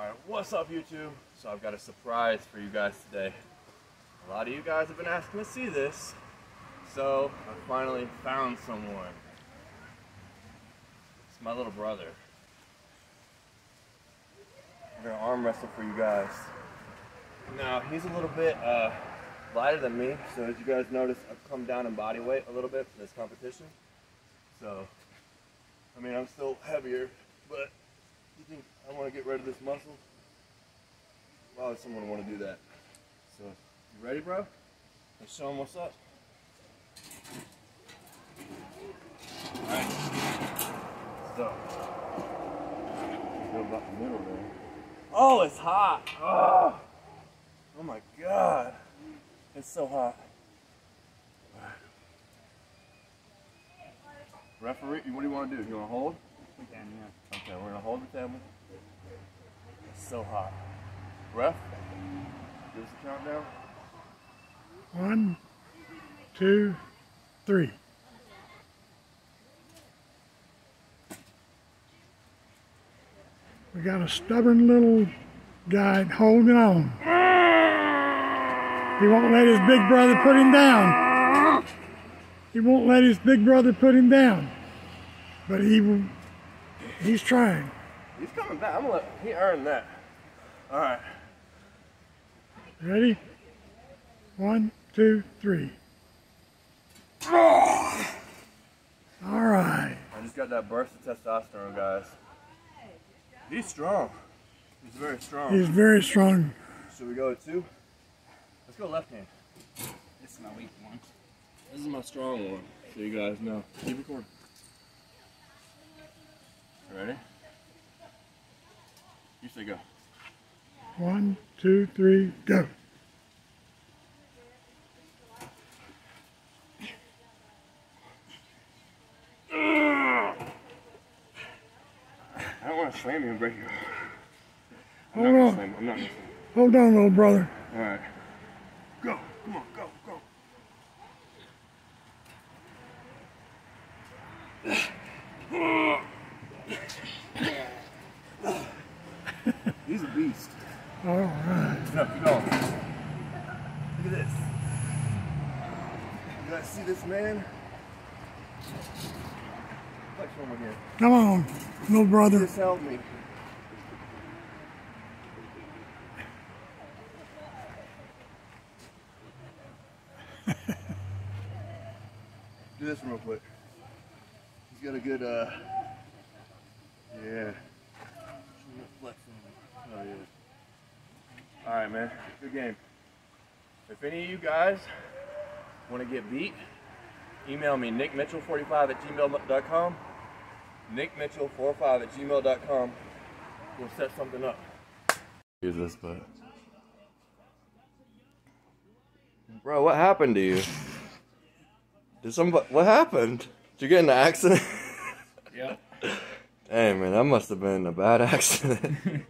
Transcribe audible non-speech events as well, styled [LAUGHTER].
Alright, what's up YouTube? So I've got a surprise for you guys today. A lot of you guys have been asking to see this. So I finally found someone. It's my little brother. We're gonna arm wrestle for you guys. Now he's a little bit uh, lighter than me, so as you guys notice, I've come down in body weight a little bit for this competition. So, I mean, I'm still heavier, but you think I want to get rid of this muscle? Why would someone want to do that? So, you ready, bro? Let's show them what's up. Alright. So, go about the middle there. Oh, it's hot. Oh, oh my god. It's so hot. Referee, what do you want to do? You want to hold? We can, yeah. Okay, we're gonna hold the table. It's so hot. Ref, give us a countdown. One, two, three. We got a stubborn little guy holding on. He won't let his big brother put him down. He won't let his big brother put him down. But he will, he's trying. He's coming back. I'm gonna let, he earned that. All right. Ready? One, two, three. All right. I just got that burst of testosterone, guys. He's strong. He's very strong. He's very strong. Should we go with two? Let's go left hand. This is my weak one. This is my strong one, so you guys know. Keep recording. Ready? You say go. One, two, three, go. I don't want to slam you and break you. I'm Hold not gonna on. slam. I'm not gonna slam. Hold on, little brother. All right. Go. Come on. Go. Go. He's a beast. All right. Going. Look at this. You guys see this man? Flex again. Come on, little brother. just held me. [LAUGHS] Do this real quick. He's got a good, uh, yeah. Oh, yeah. All right, man. Good game. If any of you guys want to get beat, email me nickmitchell45 at gmail.com. nickmitchell45 at gmail.com. We'll set something up. Use this, but. Bro, what happened to you? Did somebody. What happened? Did you get in an accident? Yep. [LAUGHS] Dang, man, that must have been a bad [LAUGHS] accident.